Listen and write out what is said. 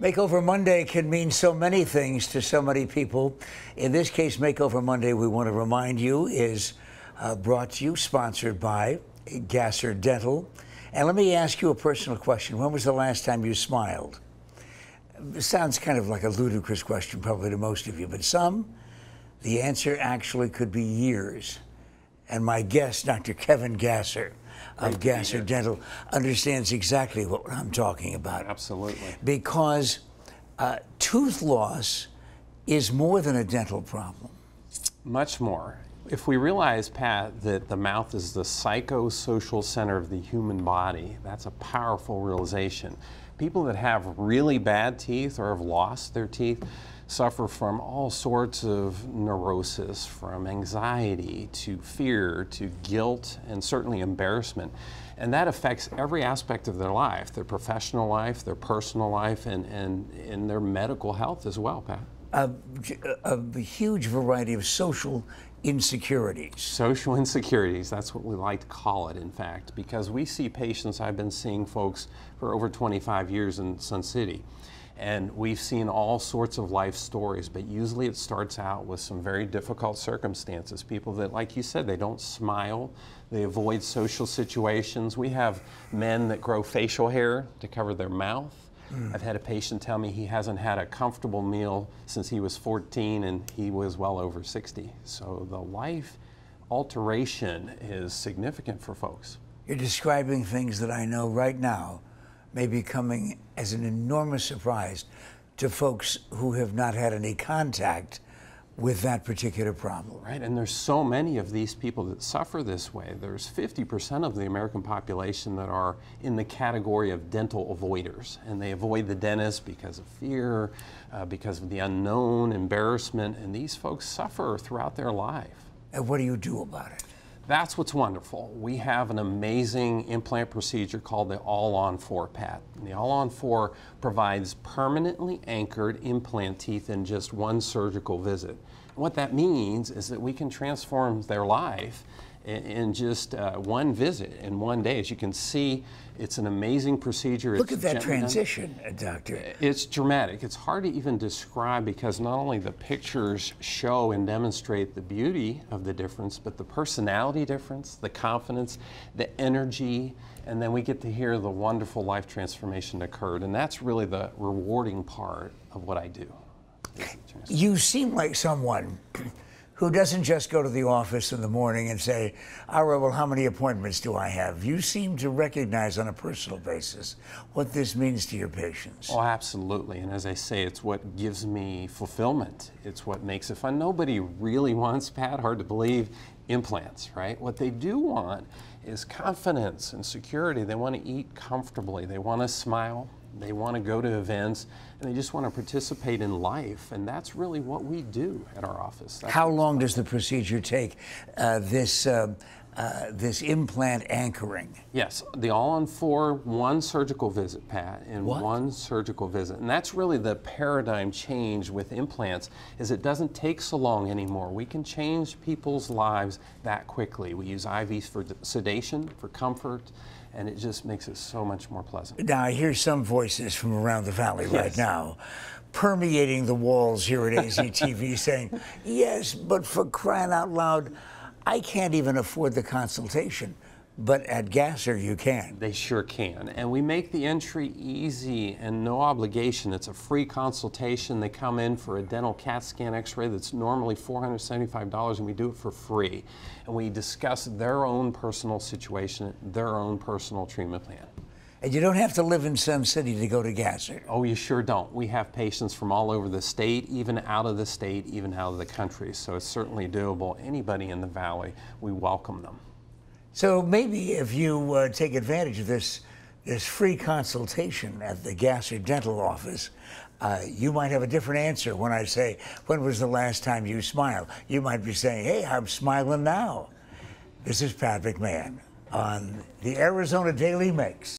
Makeover Monday can mean so many things to so many people. In this case, Makeover Monday, we want to remind you, is uh, brought to you, sponsored by Gasser Dental. And let me ask you a personal question. When was the last time you smiled? It sounds kind of like a ludicrous question, probably to most of you, but some, the answer actually could be years. And my guest, Dr. Kevin Gasser of Gasser Dental, understands exactly what I'm talking about. Absolutely. Because uh, tooth loss is more than a dental problem. Much more. If we realize, Pat, that the mouth is the psychosocial center of the human body, that's a powerful realization. People that have really bad teeth or have lost their teeth, suffer from all sorts of neurosis, from anxiety to fear to guilt and certainly embarrassment. And that affects every aspect of their life, their professional life, their personal life, and, and, and their medical health as well, Pat. A, a huge variety of social insecurities. Social insecurities, that's what we like to call it, in fact, because we see patients, I've been seeing folks for over 25 years in Sun City and we've seen all sorts of life stories, but usually it starts out with some very difficult circumstances. People that, like you said, they don't smile, they avoid social situations. We have men that grow facial hair to cover their mouth. Mm. I've had a patient tell me he hasn't had a comfortable meal since he was 14 and he was well over 60. So the life alteration is significant for folks. You're describing things that I know right now may be coming as an enormous surprise to folks who have not had any contact with that particular problem. Right, and there's so many of these people that suffer this way. There's 50% of the American population that are in the category of dental avoiders, and they avoid the dentist because of fear, uh, because of the unknown, embarrassment, and these folks suffer throughout their life. And what do you do about it? That's what's wonderful. We have an amazing implant procedure called the All-on-4 PAT. And the All-on-4 provides permanently anchored implant teeth in just one surgical visit. And what that means is that we can transform their life in just uh, one visit in one day. As you can see, it's an amazing procedure. Look it's at that transition. Uh, doctor. It's dramatic. It's hard to even describe because not only the pictures show and demonstrate the beauty of the difference, but the personality difference, the confidence, the energy, and then we get to hear the wonderful life transformation occurred. And that's really the rewarding part of what I do. You seem like someone who doesn't just go to the office in the morning and say, all right, well, how many appointments do I have? You seem to recognize on a personal basis what this means to your patients. Oh, absolutely. And as I say, it's what gives me fulfillment. It's what makes it fun. Nobody really wants, Pat, hard to believe, implants, right? What they do want is confidence and security. They want to eat comfortably. They want to smile. They want to go to events and they just want to participate in life. And that's really what we do at our office. That's How long does the procedure take? Uh, this uh, uh, this implant anchoring. Yes, the all-on-4 one surgical visit, Pat, and what? one surgical visit, and that's really the paradigm change with implants. Is it doesn't take so long anymore. We can change people's lives that quickly. We use IVs for sedation, for comfort, and it just makes it so much more pleasant. Now I hear some voices from around the valley yes. right now permeating the walls here at AZTV saying, yes, but for crying out loud, I can't even afford the consultation. But at Gasser, you can. They sure can. And we make the entry easy and no obligation. It's a free consultation. They come in for a dental CAT scan x ray that's normally $475, and we do it for free. And we discuss their own personal situation, their own personal treatment plan. And you don't have to live in Sun City to go to Gasser. Oh, you sure don't. We have patients from all over the state, even out of the state, even out of the country. So it's certainly doable. Anybody in the valley, we welcome them. So maybe if you uh, take advantage of this this free consultation at the Gasser Dental Office, uh, you might have a different answer when I say, when was the last time you smiled? You might be saying, hey, I'm smiling now. This is Pat McMahon on the Arizona Daily Mix.